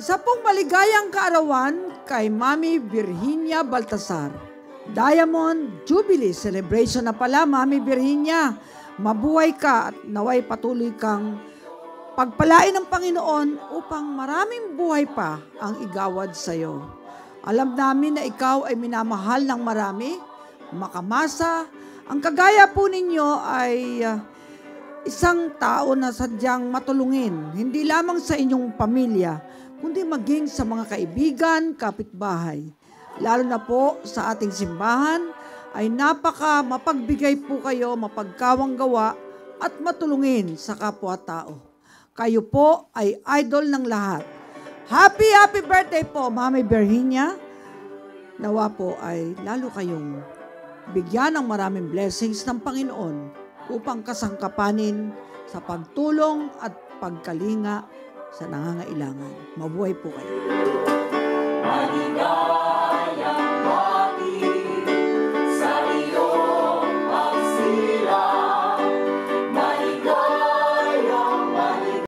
pong maligayang kaarawan kay Mami Virginia Baltasar. Diamond Jubilee Celebration na pala, Mami Virginia. Mabuhay ka at naway patuloy kang pagpalain ng Panginoon upang maraming buhay pa ang igawad sa iyo. Alam namin na ikaw ay minamahal ng marami, makamasa. Ang kagaya po ninyo ay uh, isang tao na sadyang matulungin, hindi lamang sa inyong pamilya, kundi maging sa mga kaibigan, kapitbahay. Lalo na po sa ating simbahan, ay napaka mapagbigay po kayo, mapagkawang gawa, at matulungin sa kapwa-tao. Kayo po ay idol ng lahat. Happy, happy birthday po, Mami Virginia. Nawa po ay lalo kayong bigyan ng maraming blessings ng Panginoon upang kasangkapanin sa pagtulong at pagkalinga sa nangangailangan. Mabuhay po kayo.